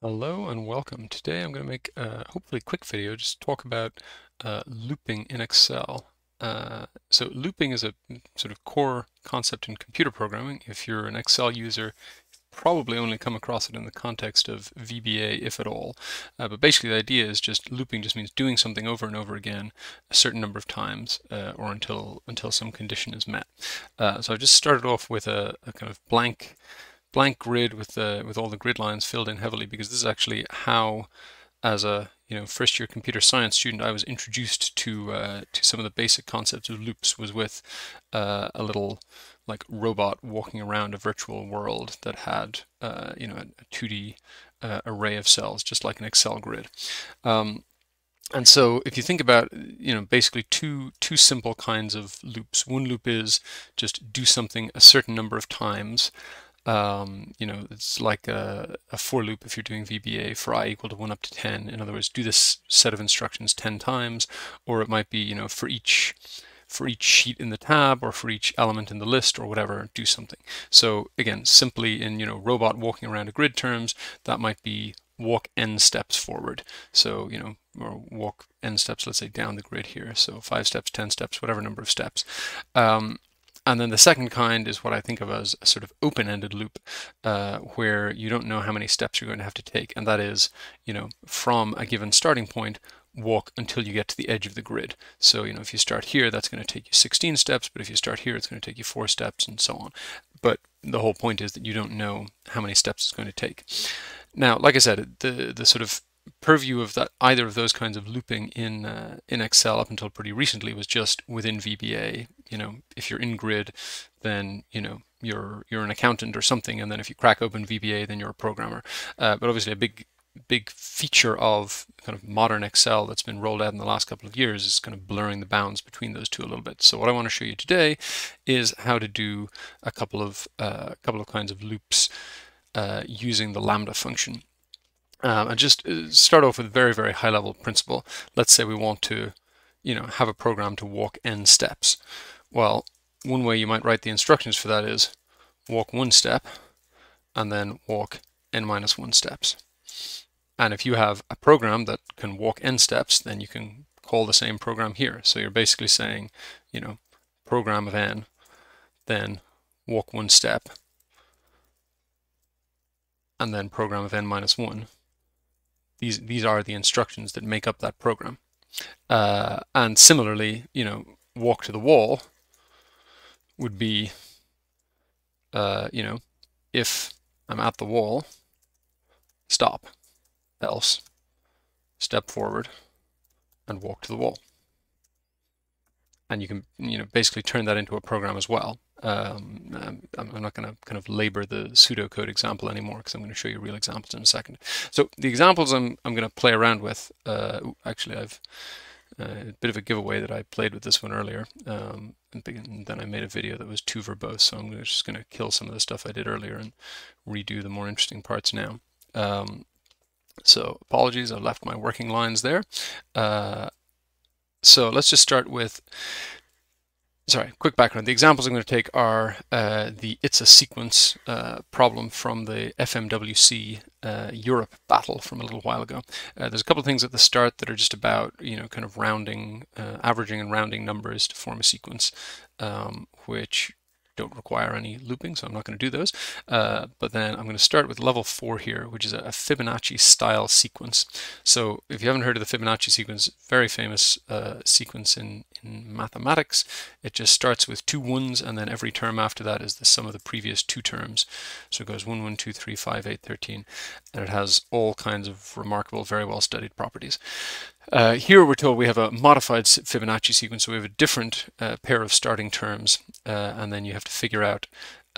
Hello and welcome. Today I'm going to make a hopefully quick video, just talk about uh, looping in Excel. Uh, so looping is a sort of core concept in computer programming. If you're an Excel user, probably only come across it in the context of VBA, if at all. Uh, but basically the idea is just looping just means doing something over and over again a certain number of times uh, or until until some condition is met. Uh, so I just started off with a, a kind of blank blank grid with the with all the grid lines filled in heavily because this is actually how as a you know first year computer science student I was introduced to uh, to some of the basic concepts of loops was with uh, a little like robot walking around a virtual world that had uh, you know a, 2D uh, array of cells just like an Excel grid. Um, and so if you think about you know basically two two simple kinds of loops. One loop is just do something a certain number of times um, you know, it's like a, a, for loop if you're doing VBA for i equal to 1 up to 10. In other words, do this set of instructions 10 times, or it might be, you know, for each for each sheet in the tab or for each element in the list or whatever, do something. So again, simply in, you know, robot walking around a grid terms, that might be walk n steps forward. So, you know, or walk n steps, let's say down the grid here. So five steps, 10 steps, whatever number of steps. Um, and then the second kind is what I think of as a sort of open-ended loop, uh, where you don't know how many steps you're going to have to take, and that is, you know, from a given starting point, walk until you get to the edge of the grid. So, you know, if you start here, that's going to take you 16 steps, but if you start here, it's going to take you four steps, and so on. But the whole point is that you don't know how many steps it's going to take. Now, like I said, the the sort of purview of that either of those kinds of looping in uh, in Excel up until pretty recently was just within VBA. You know, if you're in grid, then you know you're you're an accountant or something, and then if you crack open VBA, then you're a programmer. Uh, but obviously, a big big feature of kind of modern Excel that's been rolled out in the last couple of years is kind of blurring the bounds between those two a little bit. So what I want to show you today is how to do a couple of uh, a couple of kinds of loops uh, using the lambda function. Um, and just uh, start off with a very, very high level principle. Let's say we want to, you know, have a program to walk n steps. Well, one way you might write the instructions for that is walk one step and then walk n minus one steps. And if you have a program that can walk n steps, then you can call the same program here. So you're basically saying, you know, program of n, then walk one step, and then program of n minus one these these are the instructions that make up that program. Uh, and similarly, you know, walk to the wall would be, uh, you know, if I'm at the wall, stop, else step forward and walk to the wall. And you can, you know, basically turn that into a program as well. Um, I'm not going to kind of labor the pseudocode example anymore because I'm going to show you real examples in a second. So the examples I'm, I'm going to play around with, uh, actually I've uh, a bit of a giveaway that I played with this one earlier. Um, and then I made a video that was too verbose, so I'm just going to kill some of the stuff I did earlier and redo the more interesting parts now. Um, so apologies, I left my working lines there. Uh, so let's just start with sorry, quick background. The examples I'm going to take are uh, the It's a Sequence uh, problem from the FMWC uh, Europe battle from a little while ago. Uh, there's a couple of things at the start that are just about, you know, kind of rounding, uh, averaging and rounding numbers to form a sequence, um, which don't require any looping, so I'm not going to do those. Uh, but then I'm going to start with level four here, which is a Fibonacci style sequence. So if you haven't heard of the Fibonacci sequence, very famous uh, sequence in, in mathematics, it just starts with two ones, and then every term after that is the sum of the previous two terms. So it goes 1, 1, 2, 3, 5, 8, 13, and it has all kinds of remarkable, very well studied properties. Uh, here we're told we have a modified Fibonacci sequence, so we have a different uh, pair of starting terms, uh, and then you have to figure out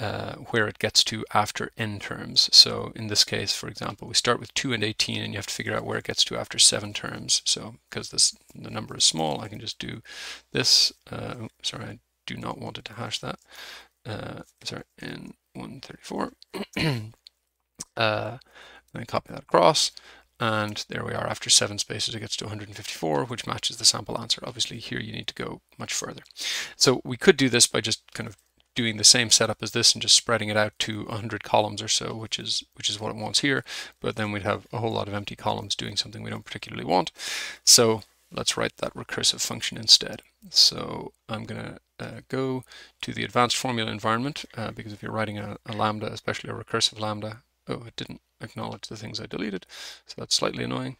uh, where it gets to after n terms. So in this case, for example, we start with 2 and 18, and you have to figure out where it gets to after 7 terms. So because this the number is small, I can just do this. Uh, sorry, I do not want it to hash that. Uh, sorry, n134. uh, then copy that across and there we are after seven spaces it gets to 154 which matches the sample answer obviously here you need to go much further so we could do this by just kind of doing the same setup as this and just spreading it out to 100 columns or so, which is which is what it wants here. But then we'd have a whole lot of empty columns doing something we don't particularly want. So let's write that recursive function instead. So I'm going to uh, go to the advanced formula environment uh, because if you're writing a, a, lambda, especially a recursive lambda, oh, it didn't acknowledge the things I deleted. So that's slightly annoying.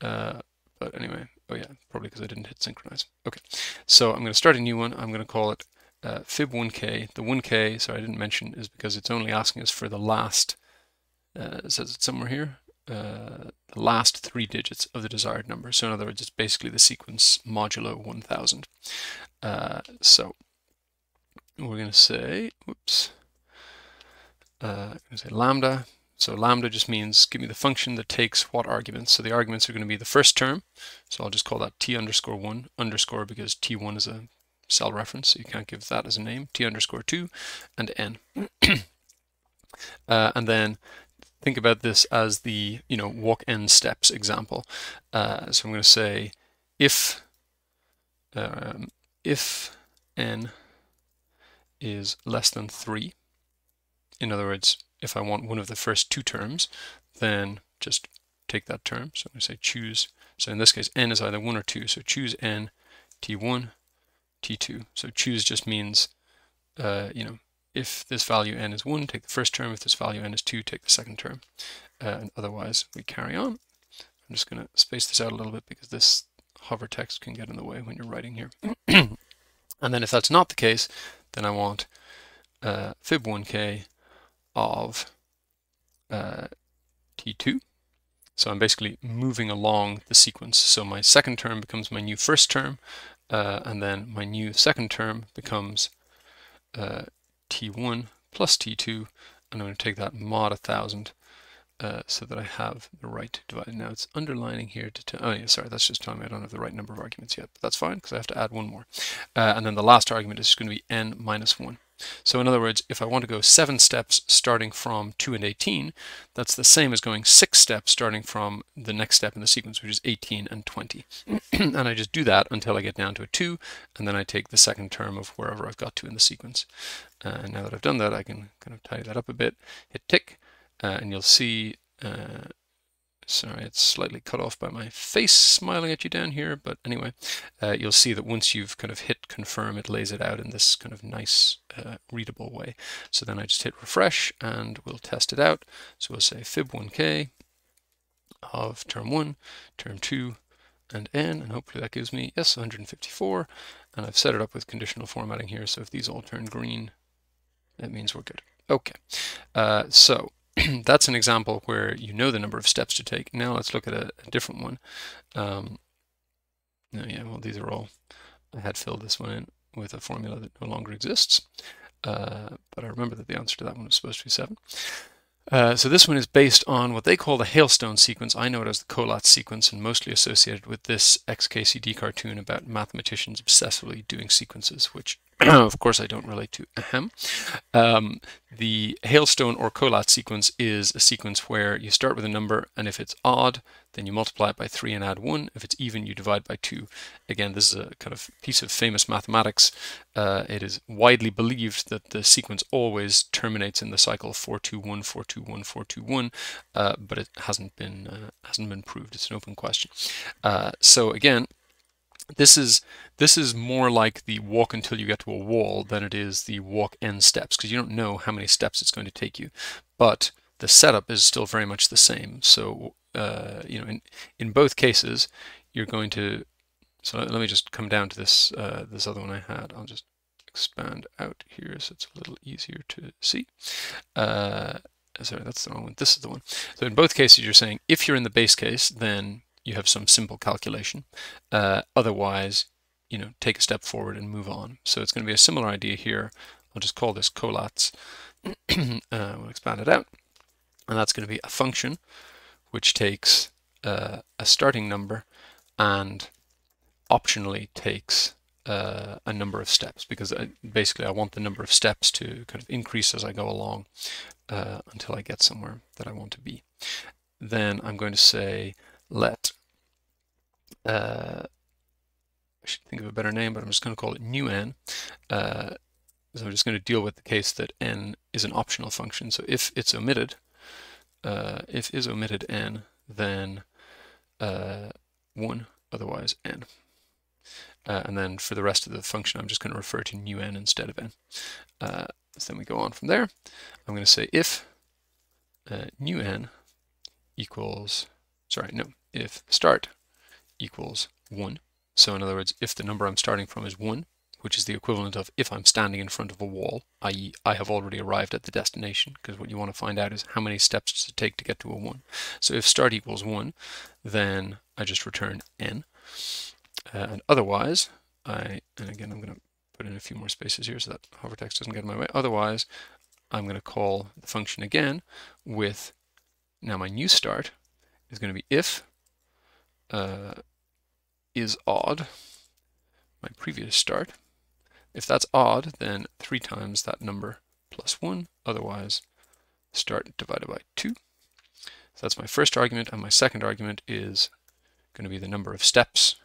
Uh, but anyway, oh yeah, probably because I didn't hit synchronize. Okay, so I'm going to start a new one. I'm going to call it uh, fib1k. The 1k, sorry, I didn't mention, is because it's only asking us for the last, uh, says it somewhere here, uh, the last three digits of the desired number. So in other words, it's basically the sequence modulo 1000. Uh, so we're going to say, whoops, uh, going to say lambda. So lambda just means give me the function that takes what arguments. So the arguments are going to be the first term. So I'll just call that t underscore 1 underscore because t1 is a cell reference. So you can't give that as a name. t underscore 2 and n. uh, and then think about this as the you know walk n steps example. Uh, so I'm going to say if um, if n is less than 3, in other words, if I want one of the first two terms, then just take that term. So I'm going to say choose. So in this case, n is either 1 or 2. So choose n, t1, t2. So choose just means, uh, you know, if this value n is 1, take the first term. If this value n is 2, take the second term. Uh, and otherwise, we carry on. I'm just going to space this out a little bit because this hover text can get in the way when you're writing here. and then if that's not the case, then I want uh, fib1k of uh, t2. So I'm basically moving along the sequence. So my second term becomes my new first term, uh, and then my new second term becomes uh, t1 plus t2, and I'm going to take that mod 1000 uh, so that I have the right divided. Now it's underlining here to tell, oh yeah, sorry, that's just telling me I don't have the right number of arguments yet, but that's fine because I have to add one more. Uh, and then the last argument is going to be n minus 1. So in other words, if I want to go seven steps starting from 2 and 18, that's the same as going six steps starting from the next step in the sequence, which is 18 and 20. and I just do that until I get down to a 2, and then I take the second term of wherever I've got to in the sequence. Uh, and now that I've done that, I can kind of tidy that up a bit, hit tick, uh, and you'll see uh, Sorry, it's slightly cut off by my face smiling at you down here, but anyway, uh, you'll see that once you've kind of hit confirm, it lays it out in this kind of nice uh, readable way. So then I just hit refresh and we'll test it out. So we'll say fib1k of term 1, term 2, and n, and hopefully that gives me, yes, 154, and I've set it up with conditional formatting here, so if these all turn green, that means we're good. Okay, uh, so that's an example where you know the number of steps to take. Now let's look at a, a different one. Um, no, yeah, well, these are all, I had filled this one in with a formula that no longer exists. Uh, but I remember that the answer to that one was supposed to be 7. Uh, so this one is based on what they call the hailstone sequence. I know it as the Collatz sequence and mostly associated with this XKCD cartoon about mathematicians obsessively doing sequences, which of course I don't relate to. Ahem. Um, the hailstone or Collatz sequence is a sequence where you start with a number and if it's odd, then you multiply it by 3 and add 1. If it's even, you divide by 2. Again, this is a kind of piece of famous mathematics. Uh, it is widely believed that the sequence always terminates in the cycle 421, 421, 421, uh, but it hasn't been, uh, hasn't been proved. It's an open question. Uh, so again, this is this is more like the walk until you get to a wall than it is the walk n steps because you don't know how many steps it's going to take you. But the setup is still very much the same. So uh, you know, in in both cases, you're going to. So let me just come down to this uh, this other one I had. I'll just expand out here so it's a little easier to see. Uh, sorry, that's the wrong one. This is the one. So in both cases, you're saying if you're in the base case, then you have some simple calculation. Uh, otherwise, you know, take a step forward and move on. So it's going to be a similar idea here. I'll just call this Collatz. uh, we'll expand it out. And that's going to be a function which takes uh, a starting number and optionally takes uh, a number of steps because I, basically I want the number of steps to kind of increase as I go along uh, until I get somewhere that I want to be. Then I'm going to say let, uh, I should think of a better name, but I'm just going to call it new n, uh, so I'm just going to deal with the case that n is an optional function. So if it's omitted, uh, if is omitted n, then uh, 1, otherwise n. Uh, and then for the rest of the function, I'm just going to refer to new n instead of n. Uh, so then we go on from there. I'm going to say if new n equals, sorry, no, if start equals 1. So in other words, if the number I'm starting from is 1, which is the equivalent of if I'm standing in front of a wall, i.e. I have already arrived at the destination, because what you want to find out is how many steps does it take to get to a 1. So if start equals 1, then I just return n. Uh, and otherwise, I, and again, I'm going to put in a few more spaces here so that hover text doesn't get in my way. Otherwise, I'm going to call the function again with, now my new start is going to be if uh, is odd, my previous start. If that's odd, then 3 times that number plus 1, otherwise start divided by 2. So that's my first argument, and my second argument is going to be the number of steps,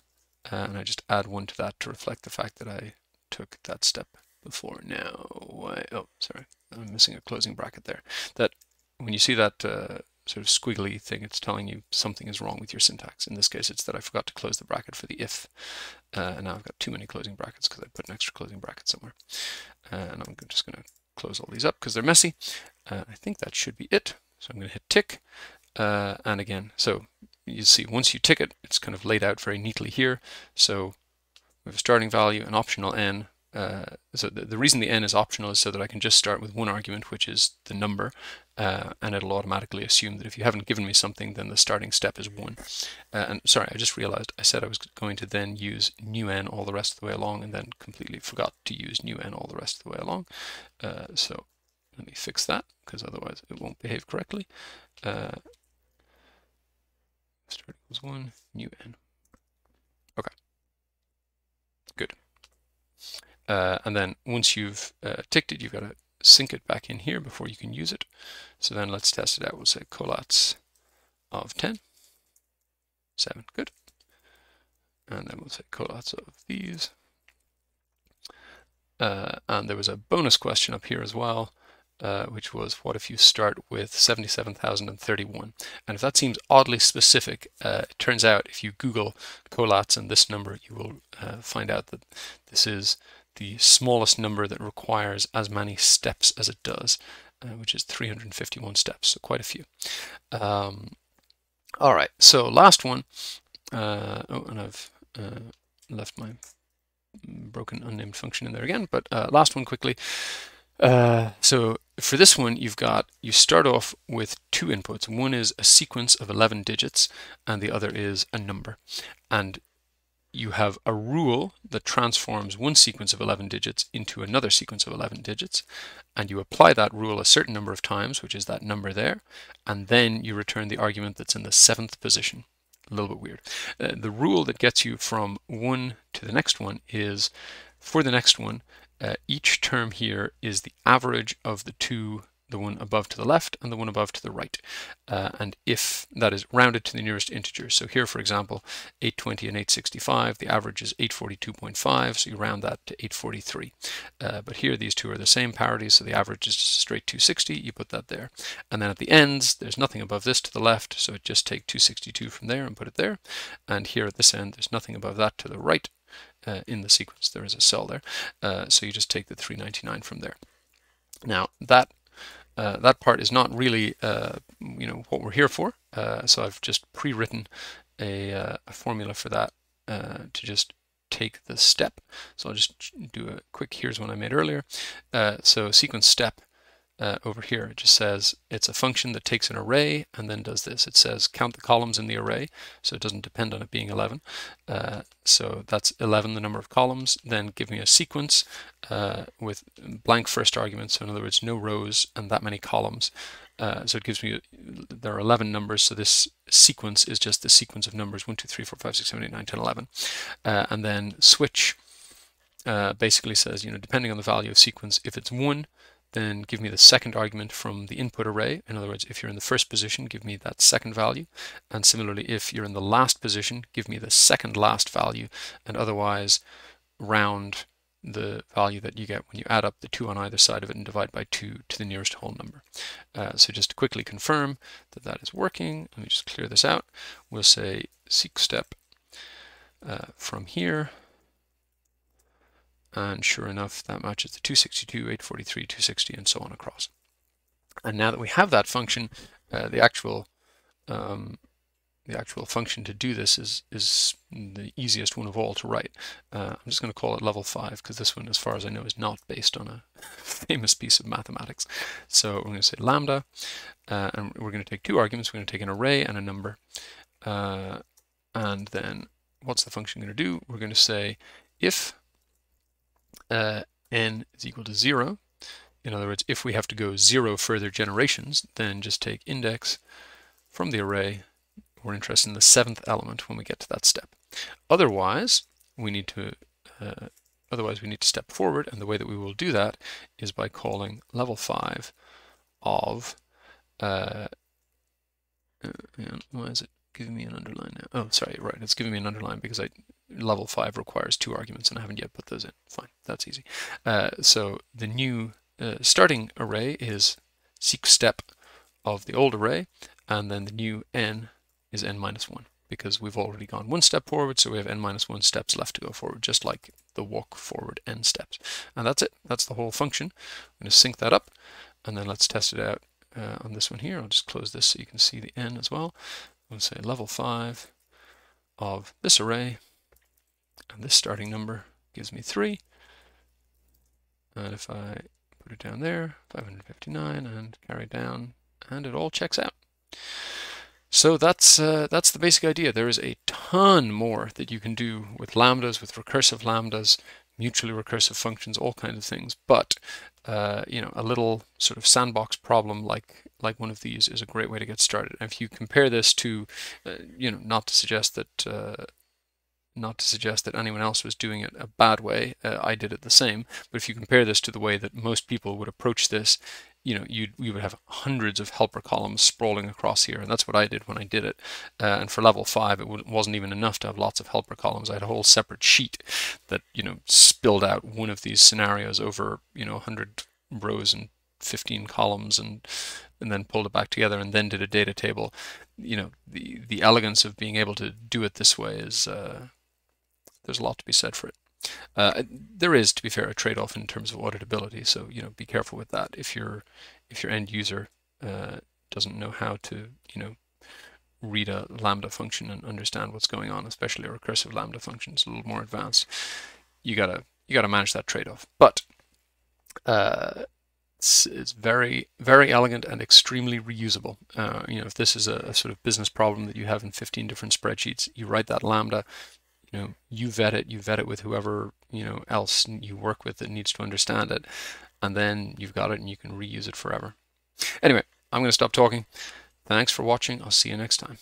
and I just add 1 to that to reflect the fact that I took that step before. Now, why, oh, sorry, I'm missing a closing bracket there. That When you see that uh, sort of squiggly thing, it's telling you something is wrong with your syntax. In this case, it's that I forgot to close the bracket for the if, uh, and now I've got too many closing brackets because I put an extra closing bracket somewhere. Uh, and I'm just going to close all these up because they're messy. Uh, I think that should be it. So I'm going to hit tick. Uh, and again, so you see, once you tick it, it's kind of laid out very neatly here. So we have a starting value, an optional n, uh, so the, the, reason the n is optional is so that I can just start with one argument, which is the number, uh, and it'll automatically assume that if you haven't given me something, then the starting step is 1. Uh, and sorry, I just realized I said I was going to then use new n all the rest of the way along, and then completely forgot to use new n all the rest of the way along. Uh, so let me fix that, because otherwise it won't behave correctly. Uh, start equals 1, new n. Okay, good. Uh, and then once you've uh, ticked it, you've got to sync it back in here before you can use it. So then let's test it out. We'll say Collatz of 10. 7, good. And then we'll say Collatz of these. Uh, and there was a bonus question up here as well, uh, which was what if you start with 77,031? And if that seems oddly specific, uh, it turns out if you Google Collatz and this number, you will uh, find out that this is the smallest number that requires as many steps as it does, uh, which is 351 steps, so quite a few. Um, all right, so last one. Uh, oh, and I've uh, left my broken unnamed function in there again, but uh, last one quickly. Uh, so for this one, you've got, you start off with two inputs. One is a sequence of 11 digits, and the other is a number. And you have a rule that transforms one sequence of 11 digits into another sequence of 11 digits, and you apply that rule a certain number of times, which is that number there, and then you return the argument that's in the seventh position. A little bit weird. Uh, the rule that gets you from one to the next one is, for the next one, uh, each term here is the average of the two the one above to the left and the one above to the right. Uh, and if that is rounded to the nearest integer. So here, for example, 820 and 865, the average is 842.5, so you round that to 843. Uh, but here, these two are the same parity, so the average is just straight 260, you put that there. And then at the ends, there's nothing above this to the left, so it just take 262 from there and put it there. And here at this end, there's nothing above that to the right, uh, in the sequence. There is a cell there. Uh, so you just take the 399 from there. Now that uh, that part is not really uh, you know what we're here for. Uh, so I've just pre-written a, uh, a, formula for that uh, to just take the step. So I'll just do a quick here's one I made earlier. so sequence step uh, over here. It just says it's a function that takes an array and then does this. It says count the columns in the array, so it doesn't depend on it being 11. Uh, so that's 11, the number of columns. Then give me a sequence uh, with blank first argument, so in other words, no rows and that many columns. Uh, so it gives me, there are 11 numbers, so this sequence is just the sequence of numbers 1, 2, 3, 4, 5, 6, 7, 8, 9, 10, 11. Uh, and then switch uh, basically says, you know, depending on the value of sequence, if it's 1, then give me the second argument from the input array. In other words, if you're in the first position, give me that second value. And similarly, if you're in the last position, give me the second last value. And otherwise, round the value that you get when you add up the two on either side of it and divide by two to the nearest whole number. Uh, so just to quickly confirm that that is working, let me just clear this out. We'll say seek step uh, from here. And sure enough, that matches the 262, 843, 260, and so on across. And now that we have that function, uh, the actual um, the actual function to do this is is the easiest one of all to write. Uh, I'm just going to call it level 5 because this one, as far as I know, is not based on a famous piece of mathematics. So we're going to say lambda, uh, and we're going to take two arguments. We're going to take an array and a number. Uh, and then what's the function going to do? We're going to say if uh, n is equal to 0, in other words, if we have to go zero further generations, then just take index from the array we're interested in the seventh element when we get to that step. Otherwise, we need to uh, otherwise we need to step forward, and the way that we will do that is by calling level 5 of uh, uh, why is it giving me an underline now? Oh, sorry, right, it's giving me an underline because I level 5 requires two arguments and I haven't yet put those in. Fine, that's easy. Uh, so the new uh, starting array is seek step of the old array, and then the new n is n minus 1 because we've already gone one step forward, so we have n minus 1 steps left to go forward, just like the walk forward n steps. And that's it. That's the whole function. I'm going to sync that up, and then let's test it out uh, on this one here. I'll just close this so you can see the n as well. I'm going to say level 5 of this array, and this starting number gives me 3. And if I put it down there, 559, and carry down, and it all checks out. So that's uh, that's the basic idea. There is a ton more that you can do with lambdas, with recursive lambdas, mutually recursive functions, all kinds of things. But uh, you know, a little sort of sandbox problem like like one of these is a great way to get started. And if you compare this to, uh, you know, not to suggest that uh, not to suggest that anyone else was doing it a bad way. Uh, I did it the same. But if you compare this to the way that most people would approach this, you know, you you would have hundreds of helper columns sprawling across here, and that's what I did when I did it. Uh, and for level five, it wasn't even enough to have lots of helper columns. I had a whole separate sheet that you know spilled out one of these scenarios over you know 100 rows and 15 columns, and and then pulled it back together, and then did a data table. You know, the the elegance of being able to do it this way is uh, there's a lot to be said for it. Uh, there is, to be fair, a trade-off in terms of auditability. So you know, be careful with that. If your if your end user uh, doesn't know how to, you know, read a lambda function and understand what's going on, especially a recursive lambda function, it's a little more advanced. You gotta you gotta manage that trade-off. But uh, it's, it's, very very elegant and extremely reusable. Uh, you know, if this is a, a sort of business problem that you have in 15 different spreadsheets, you write that lambda, you know you vet it you vet it with whoever you know else you work with that needs to understand it and then you've got it and you can reuse it forever. Anyway i'm going to stop talking. Thanks for watching. I'll see you next time